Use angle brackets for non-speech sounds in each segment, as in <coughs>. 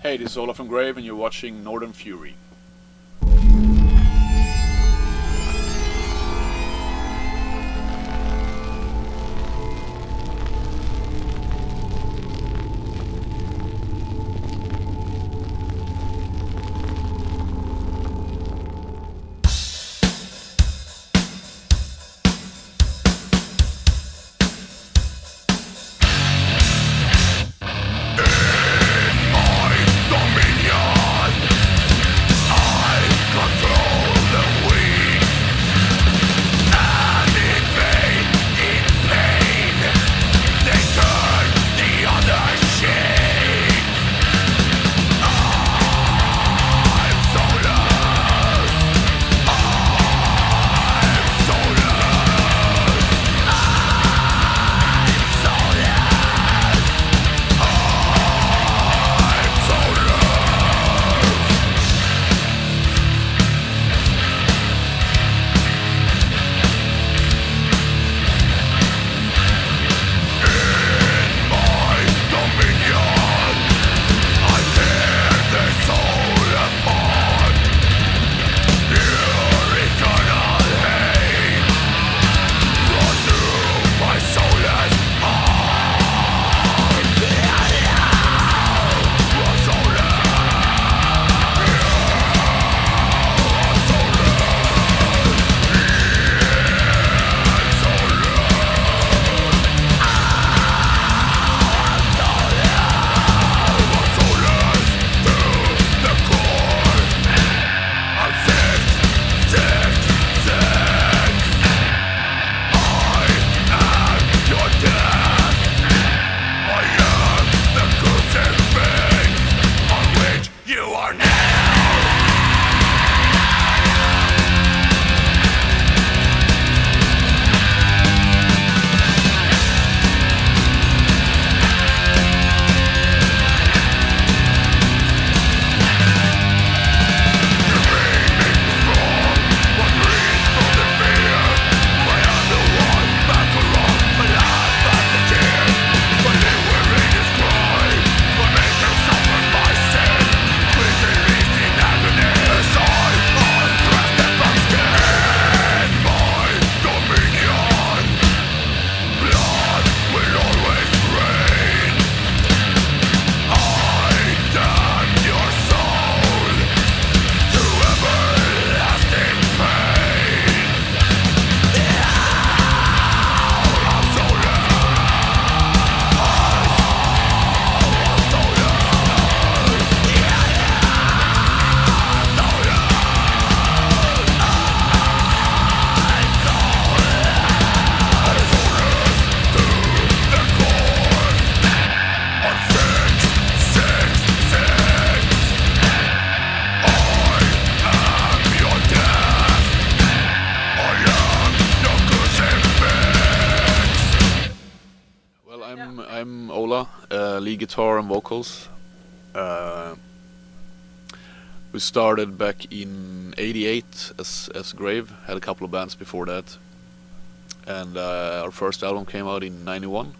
Hey, this is Ola from Grave, and you're watching Northern Fury. Guitar and vocals. Uh, we started back in '88 as as Grave. Had a couple of bands before that, and uh, our first album came out in '91.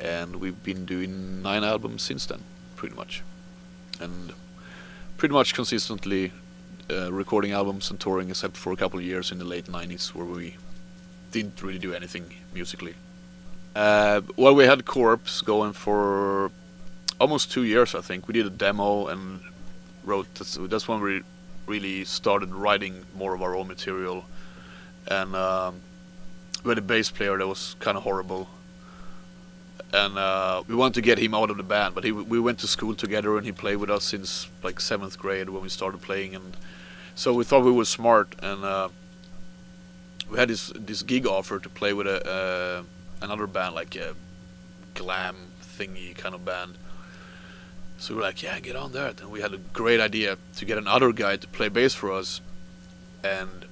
And we've been doing nine albums since then, pretty much, and pretty much consistently uh, recording albums and touring, except for a couple of years in the late '90s where we didn't really do anything musically. Uh, well, we had Corpse going for almost two years, I think. We did a demo and wrote. That's, that's when we really started writing more of our own material. And um, we had a bass player that was kind of horrible. And uh, we wanted to get him out of the band, but he, we went to school together and he played with us since like seventh grade when we started playing. And so we thought we were smart and uh, we had this this gig offer to play with a. Another band, like a glam thingy kind of band. So we were like, yeah, get on that. And we had a great idea to get another guy to play bass for us and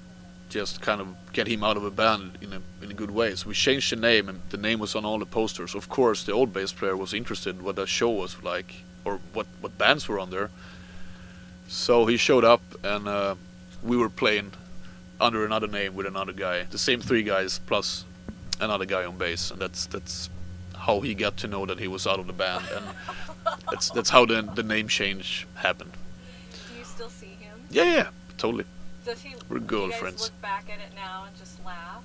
just kind of get him out of a band in a, in a good way. So we changed the name and the name was on all the posters. Of course, the old bass player was interested in what the show was like or what, what bands were on there. So he showed up and uh, we were playing under another name with another guy. The same three guys plus another guy on bass, and that's that's how he got to know that he was out of the band, and that's that's how the the name change happened. Do you still see him? Yeah, yeah, totally. Does he? We're do good you guys friends. Look back at it now and just laugh.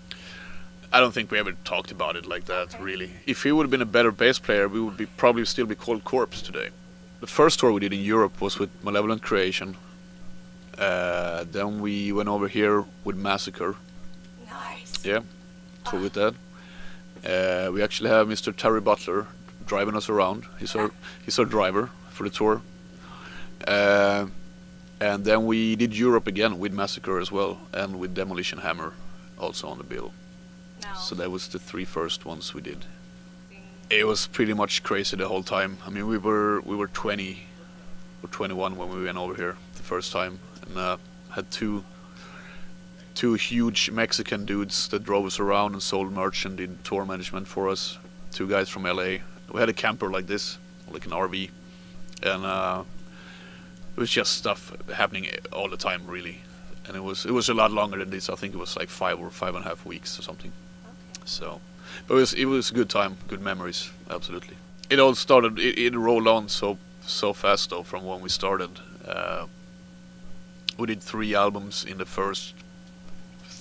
I don't think we ever talked about it like that, Okay. really. If he would have been a better bass player, we would be probably still be called Corpse today. The first tour we did in Europe was with Malevolent Creation. Uh, then we went over here with Massacre. Nice. Yeah, tour with that. Uh, we actually have Mr. Terry Butler driving us around. He's our he's our driver for the tour. Uh, and then we did Europe again with Massacre as well, and with Demolition Hammer also on the bill. Now, So that was the three first ones we did. It was pretty much crazy the whole time. I mean, we were we were 20 or 21 when we went over here the first time, and uh, had two two huge Mexican dudes that drove us around and sold merch and did tour management for us. Two guys from LA. We had a camper like this, like an RV, and uh, it was just stuff happening all the time, really. And it was it was a lot longer than this. I think it was like five or five and a half weeks or something. Okay. So, but it was it was a good time, good memories, absolutely. It all started. It, it rolled on so so fast though from when we started. Uh, we did three albums in the first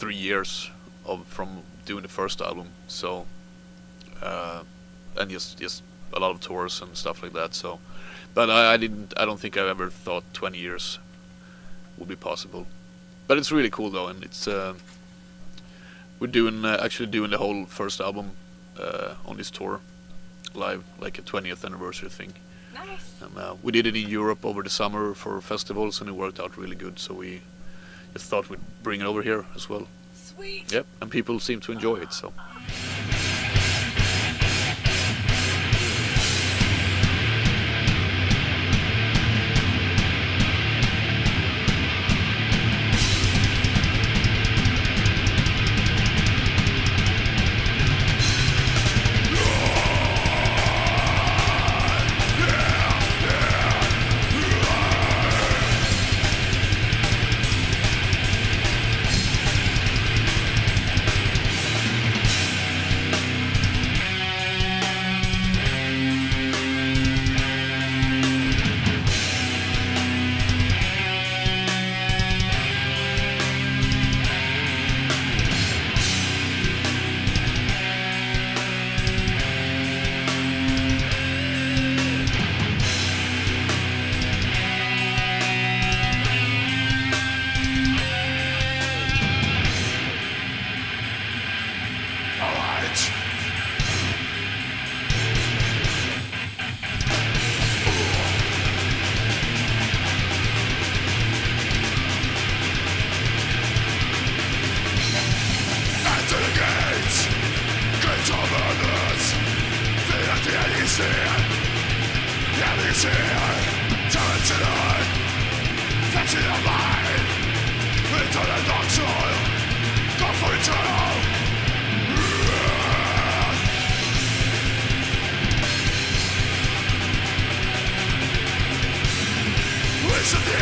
three years of from doing the first album. So, uh, and just just a lot of tours and stuff like that. So, but I, I didn't. I don't think I ever thought 20 years would be possible. But it's really cool though, and it's. Uh, we're doing uh, actually doing the whole first album uh, on this tour live, like a 20th anniversary thing. Nice. And uh, we did it in Europe over the summer for festivals, and it worked out really good. So we just thought we'd bring it over here as well. Sweet. Yep, and people seem to enjoy it. So Turn it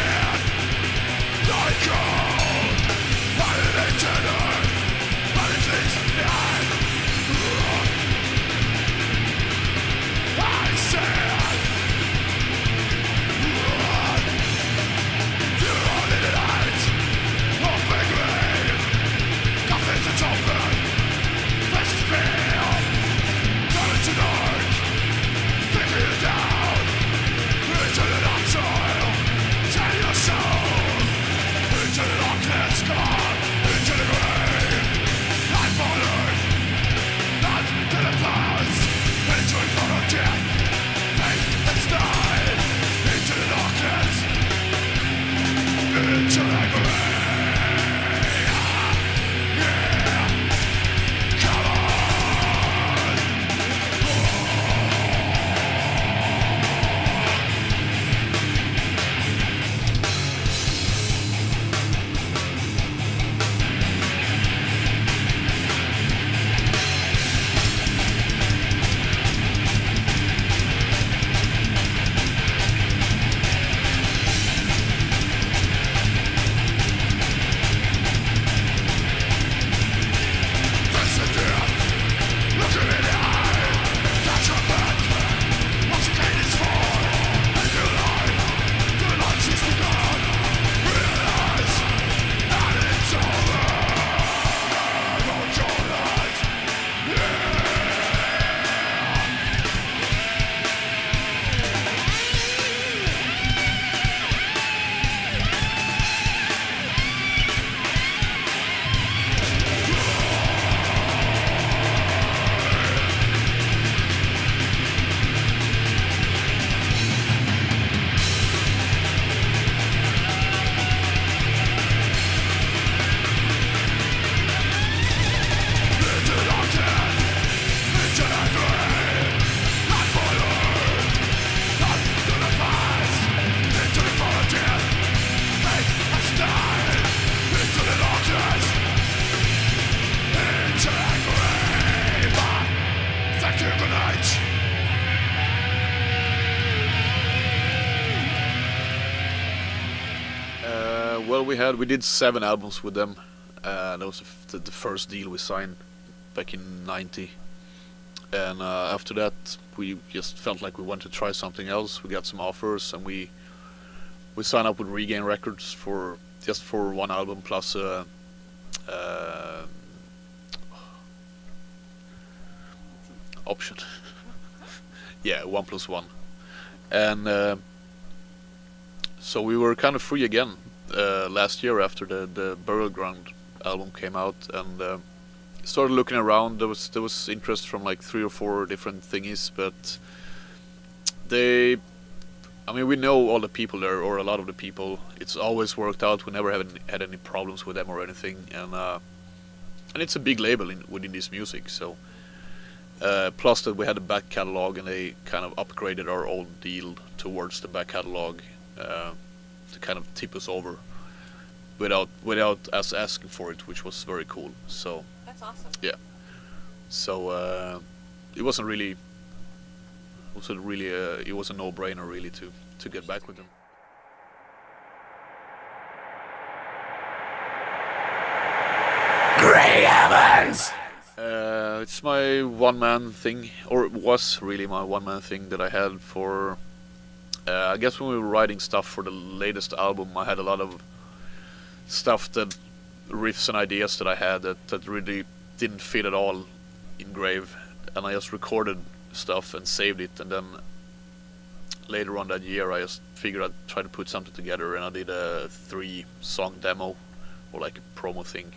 Well, we did seven albums with them. Uh, that was the, the, first deal we signed back in '90, and uh, after that we just felt like we wanted to try something else. We got some offers, and we we signed up with Regain Records for just for one album plus uh, uh, option. <laughs> yeah, one plus one, and uh, so we were kind of free again uh, last year after the the Burial Ground album came out, and uh, started looking around. There was there was interest from like three or four different thingies, but they. I mean, we know all the people there, or a lot of the people. It's always worked out. We never have had any problems with them or anything, and uh, and it's a big label in, within this music. So, uh, plus that we had a back catalog, and they kind of upgraded our old deal towards the back catalog uh, to kind of tip us over without without us asking for it, which was very cool. So That's awesome. Yeah. So uh, it wasn't really wasn't really a, it was a no-brainer really to to get back with them. Grey Heavens. Uh, it's my one-man thing, or it was really my one-man thing that I had for. Uh, I guess when we were writing stuff for the latest album, I had a lot of stuff that riffs and ideas that I had that, that really didn't fit at all in Grave, and I just recorded stuff and saved it, and then later on that year, I just figured I'd try to put something together, and I did a three-song demo, or like a promo thing,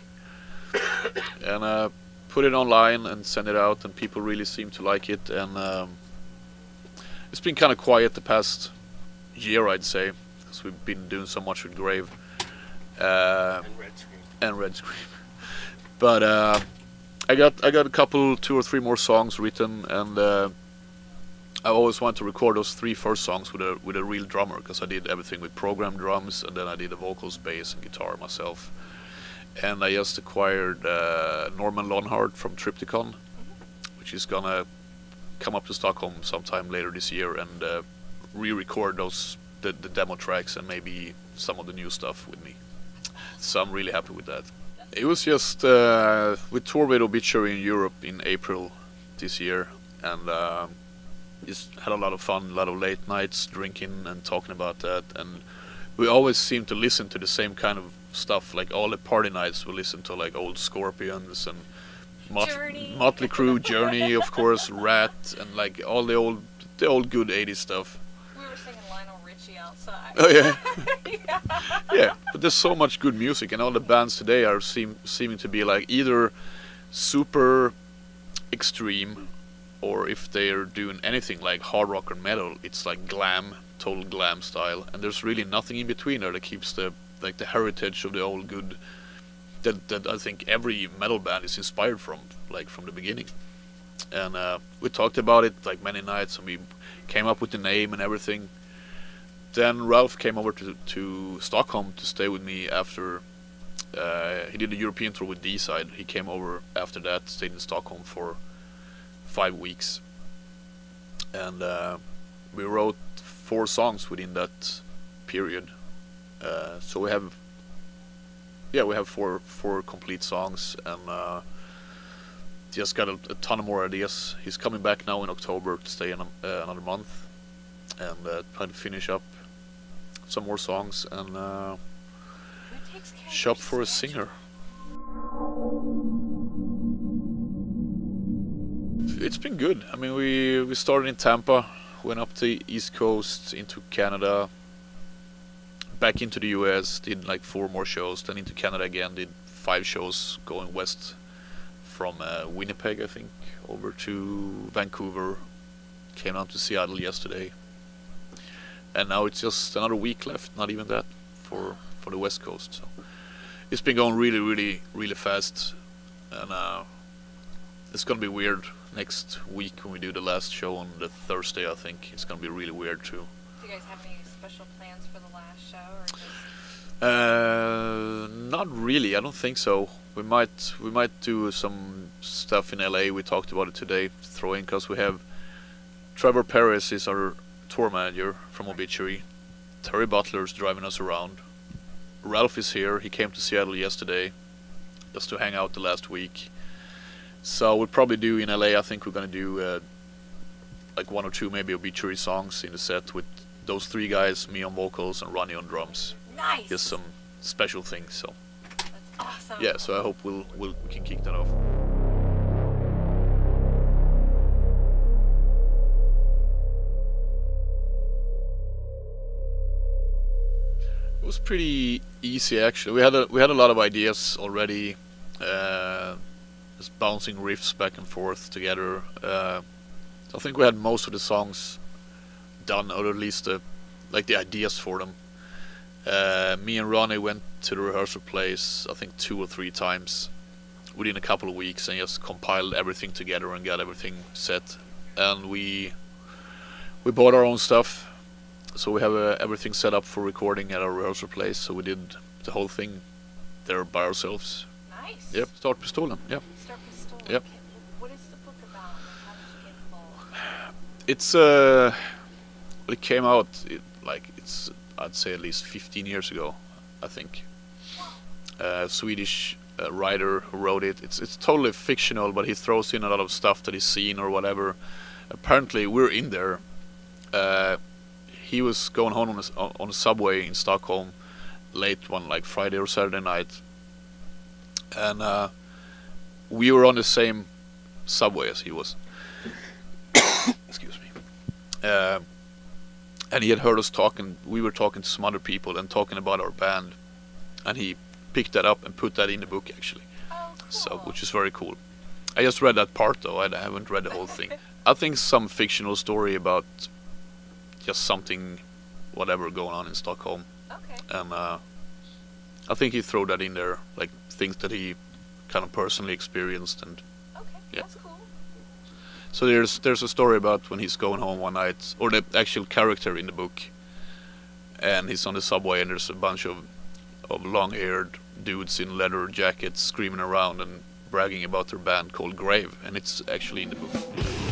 <coughs> and uh, put it online and sent it out, and people really seemed to like it, and um, it's been kind of quiet the past year, I'd say, because we've been doing so much with Grave. Uh, And Red Screen. and Red Scream. <laughs> But uh, I got I got a couple, two or three more songs written, and uh, I always wanted to record those three first songs with a with a real drummer because I did everything with programmed drums, and then I did the vocals, bass, and guitar myself. And I just acquired uh, Norman Lonhard from Triptykon, which is gonna come up to Stockholm sometime later this year and uh, re-record those the, the demo tracks and maybe some of the new stuff with me. So I'm really happy with that. It was just uh, we toured with Obituary in Europe in April this year, and uh, just had a lot of fun, a lot of late nights drinking and talking about that. And we always seem to listen to the same kind of stuff. Like all the party nights, we listen to like old Scorpions and Mot- Journey. Motley Crue, Journey, of course, Ratt, and like all the old, the old good '80s stuff. We were singing Lionel Richie outside. Oh yeah. <laughs> yeah. yeah, but there's so much good music, and all the bands today are seem seeming to be like either super extreme, or if they're doing anything like hard rock or metal, it's like glam, total glam style, and there's really nothing in between there that keeps the like the heritage of the old good that that I think every metal band is inspired from, like from the beginning. And uh, we talked about it like many nights, and we came up with the name and everything then Ralph came over to to Stockholm to stay with me after uh, he did a European tour with Deicide. He came over after that, stayed in Stockholm for five weeks, and uh, we wrote four songs within that period. Uh, so we have yeah we have four four complete songs and uh, just got a, a ton of more ideas. He's coming back now in October to stay in a, uh, another month and uh, to finish up some more songs and uh, Who takes care of shop for a singer. It's been good. I mean, we we started in Tampa, went up the East Coast into Canada, back into the US, did like four more shows, then into Canada again, did five shows going west from uh, Winnipeg, I think, over to Vancouver, came out to Seattle yesterday, and now it's just another week left, not even that, for for the West Coast. So it's been going really, really, really fast, and uh, it's gonna be weird next week when we do the last show on the Thursday. I think it's gonna be really weird too. Do you guys have any special plans for the last show, or Uh, not really. I don't think so. We might we might do some stuff in LA. We talked about it today. Throw in because we have Trevor Peres is our tour manager from Obituary. Terry Butler's driving us around, Ralph is here. He came to Seattle yesterday just to hang out the last week. So we'll probably do in LA. I think we're gonna do uh, like one or two maybe obituary songs in the set with those three guys, me on vocals and Ronnie on drums. Nice. Just some special things. So That's awesome. yeah, so I hope we'll, we'll we can kick that off. Pretty easy actually. We had a we had a lot of ideas already, uh, just bouncing riffs back and forth together. Uh, so I think we had most of the songs done, or at least the like the ideas for them. Uh, me and Ronnie went to the rehearsal place, I think two or three times within a couple of weeks, and just compiled everything together and got everything set. And we we bought our own stuff, so we have uh, everything set up for recording at our rehearsal place. So we did the whole thing there by ourselves. Nice. Yep, start pistolen. Yep. Star Pistol. Yep. What is the book about? How did you get involved? It's uh, it came out it, like it's I'd say at least 15 years ago, I think. Uh, Swedish uh, writer who wrote it. It's it's totally fictional, but he throws in a lot of stuff that he's seen or whatever. Apparently, we're in there. Uh, he was going home on a, on a subway in Stockholm late one like Friday or Saturday night, and uh, we were on the same subway as he was. <coughs> Excuse me. Uh, and he had heard us talking. We were talking to some other people and talking about our band, and he picked that up and put that in the book actually. Oh, cool. So, which is very cool. I just read that part though. I haven't read the whole thing. <laughs> I think some fictional story about just something, whatever going on in Stockholm, Okay. and uh, I think he threw that in there, like things that he kind of personally experienced and Okay. Yeah. That's cool. So there's there's a story about when he's going home one night, or the actual character in the book, and he's on the subway, and there's a bunch of of long-haired dudes in leather jackets screaming around and bragging about their band called Grave, and it's actually in the book.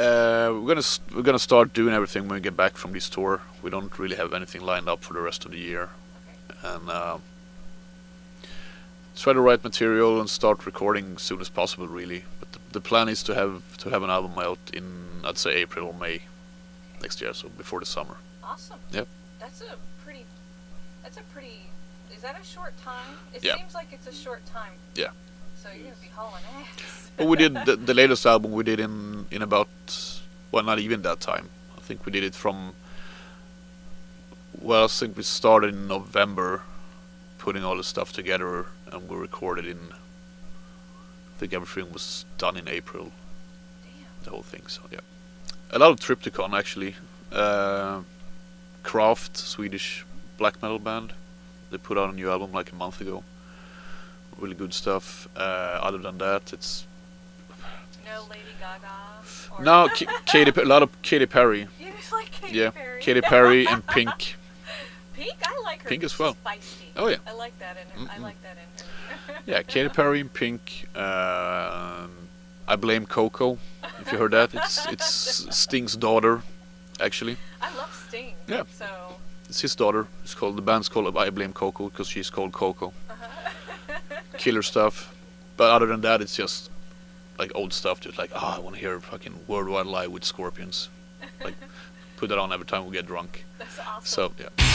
Uh, we're gonna we're gonna start doing everything when we get back from this tour. We don't really have anything lined up for the rest of the year, and uh, try to write material and start recording as soon as possible. Really, but the, the plan is to have to have an album out in I'd say April or May next year, so before the summer. Awesome. Yep. That's a pretty. That's a pretty. Is that a short time? It Yeah. seems like it's a short time. Yeah. So you're gonna be hauling ass. But we did the, the latest album we did in in about well not even that time. I think we did it from well I think we started in November putting all the stuff together and we recorded in I think everything was done in April Damn. the whole thing so yeah a lot of Triptykon actually uh, Kraft Swedish black metal band they put out a new album like a month ago really good stuff uh, other than that it's No Lady Gaga. Or No, K- Katy, a lot of Katy Perry. <laughs> You like Katy yeah, Perry. Katy Perry and Pink. <laughs> Pink, I like her. Pink as well. Feisty. Oh, yeah. I like that in her. I Mm-mm. like that in her. <laughs> Yeah, Katy Perry and Pink. Um, I blame Coco. If you heard that, it's it's Sting's daughter, actually. I love Sting. Yeah. So. It's his daughter. It's called the band's called I blame Coco because she's called Coco. Uh-huh. Killer stuff. But other than that, it's just like old stuff. Just like, oh, I want to hear fucking Worldwide Live with Scorpions. Like, put that on every time we get drunk. <laughs> That's awesome. So yeah.